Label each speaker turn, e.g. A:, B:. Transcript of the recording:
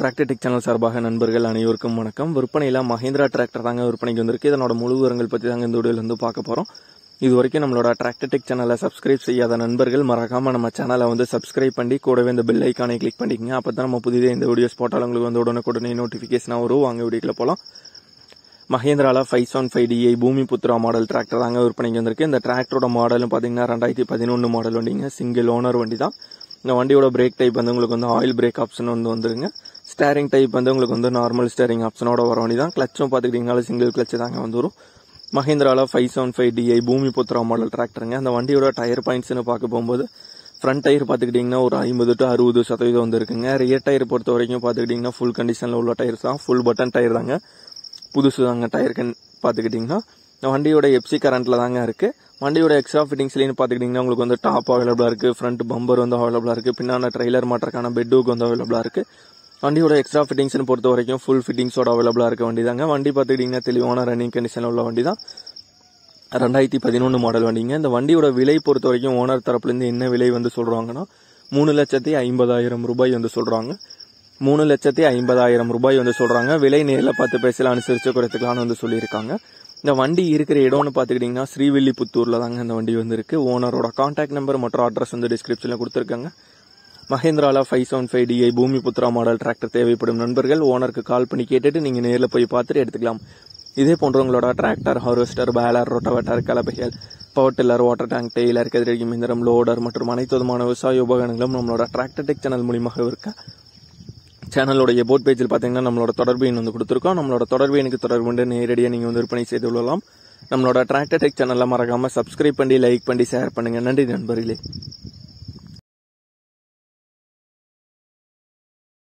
A: Tractor tech channel சார்பாக நண்பர்கள் அனைவருக்கும் வணக்கம். விற்பனையில் மஹேந்திரா டிராக்டர் தாங்க விற்பனைக்கு வந்திருக்கு. இதனோட முழு விவரங்கள் பற்றி தாங்க இந்த வீடியோவில் வந்து பார்க்க போகிறோம் இது வரைக்கும் நம்மளோட டிராக்டர் டெக் சேனலை சப்ஸ்கிரைப் செய்யாத நண்பர்கள் மறக்காமல் நம்ம சேனலை வந்து சப்ஸ்கிரைப் பண்ணி கூடவே இந்த பெல் ஐக்கானை கிளிக் பண்ணிக்கங்க. அப்போ தான் நம்ம புதிதாக இந்த வீடியோஸ் போட்டாலும் உங்களுக்கு வந்து உடனுக்குடனே நோட்டிஃபிகேஷனாக வரும். வாங்க வீடியோக்கில் போகலாம் மஹேந்திராவில் five seven five DI Bhoomi Putra model tractor தாங்க விற்பனைக்கு வந்திருக்கு. இந்த டிராக்டரோட மாடலும் பார்த்தீங்கன்னா ரெண்டாயிரத்தி பதினொன்று மாடல் வண்டிங்க. சிங்கிள் ஓனர் வண்டி தான் இந்த வண்டியோட பிரேக் டைப் வந்து உங்களுக்கு வந்து ஆயில் பிரேக் ஆப்ஷன் வந்து வந்துருங்க. ஸ்டேரிங் டைப் வந்து உங்களுக்கு வந்து நார்மல் ஸ்டேரிங் ஆப்ஷனோட வர வண்டி தான் கிளச்சும் பார்த்துக்கிட்டிங்கனாலும் சிங்கிள் கிளச்சு தாங்க வந்து வரும். ஃபைவ் செவன் ஃபைவ் டிஐ பூமி புத்ரா மாடல் டிராக்டருங்க அந்த வண்டியோட டயர் பாயிண்ட்ஸ்னு பார்க்க போகும்போது ஃப்ரண்ட் டயர் பார்த்துக்கிட்டிங்கன்னா ஒரு ஐம்பது டு அறுபது சதவீதம் வந்து இருக்குங்க. ரியர் டயர் பொறுத்த வரைக்கும் பார்த்துக்கிட்டிங்கன்னா ஃபுல் கண்டிஷனில் உள்ள டயர்ஸ் தான். ஃபுல் பட்டன் டயர் தாங்க. புதுசு தாங்க டயர் கண் பார்த்துக்கிட்டிங்கன்னா இந்த வண்டியோட எப்சி கரண்ட்டில் தாங்க இருக்குது வண்டியோட எக்ஸ்ட்ரா ஃபிட்டிங்ஸ்லேயும் பார்த்துக்கிட்டிங்கன்னா உங்களுக்கு வந்து டாப் அவைலபிளாக இருக்குது ஃப்ரண்ட் பம்பர் வந்து அவைலபிளாக இருக்குது பின்னாடி ட்ரெய்லர் மாட்டுறக்கான பெட்டுக்கு வந்து அவைலபிளாக இருக்குது வண்டியோட எக்ஸ்ட்ரா ஃபிட்டிங்ஸ்னு பொறுத்த வரைக்கும் ஃபுல் ஃபிட்டிங்ஸோட அவைலபிளாக இருக்க வண்டி தாங்க வண்டி பார்த்துக்கிட்டிங்கன்னா தெளிவான ரன்னிங் கண்டிஷனில் உள்ள வண்டி தான் ரெண்டாயிரத்தி பதினொன்று மாடல் வண்டிங்க. இந்த வண்டியோட விலை பொறுத்த வரைக்கும் ஓனர் தரப்புலேருந்து என்ன விலை வந்து சொல்கிறாங்கன்னா மூணு லட்சத்தி ஐம்பதாயிரம் ரூபாய் வந்து சொல்கிறாங்க மூணு லட்சத்தி ஐம்பதாயிரம் ரூபாய் வந்து சொல்கிறாங்க விலை நேரில் பார்த்து பேசல அனுசரித்து குறைத்துக்கலாம்னு வந்து சொல்லியிருக்காங்க. இந்த வண்டி இருக்கிற இடம்னு பார்த்துக்கிட்டிங்கன்னா ஸ்ரீவில்லிபுத்தூரில் தாங்க இந்த வண்டி வந்து ஓனரோட கான்டாக்ட் நம்பர் மற்றும் அட்ரஸ் வந்து டிஸ்கிரிப்ஷனில் கொடுத்துருக்காங்க. மஹேந்திரால five seven five DI Bhoomi Putra model tractor தேவைப்படும் நண்பர்கள் ஓனருக்கு கால் பண்ணி கேட்டுட்டு நீங்கள் நேரில் போய் பார்த்துட்டு எடுத்துக்கலாம். இதே போன்றவங்களோட tractor harvester baler rotavator கலப்பைகள் power tiller water tank trailer கதிரடி மிந்திரம் லோடர் மற்றும் அனைத்து விதமான விவசாய உபகரணங்களும் நம்மளோட டிராக்டர் டெக் சேனல் மூலியமாக இருக்க. சேனலுடைய போட் பேஜில் பார்த்தீங்கன்னா நம்மளோட தொடர்பு எண் வந்து கொடுத்துருக்கோம். நம்மளோட தொடர்பு எனக்கு தொடர்பு கொண்டு நேரடியாக நீங்கள் வந்து விற்பனை செய்து கொள்ளலாம். நம்மளோட டிராக்டர் டெக் சேனலில் மறக்காமல் சப்ஸ்கிரைப் பண்ணி லைக் பண்ணி ஷேர் பண்ணுங்கள் நன்றி நண்பர்களே.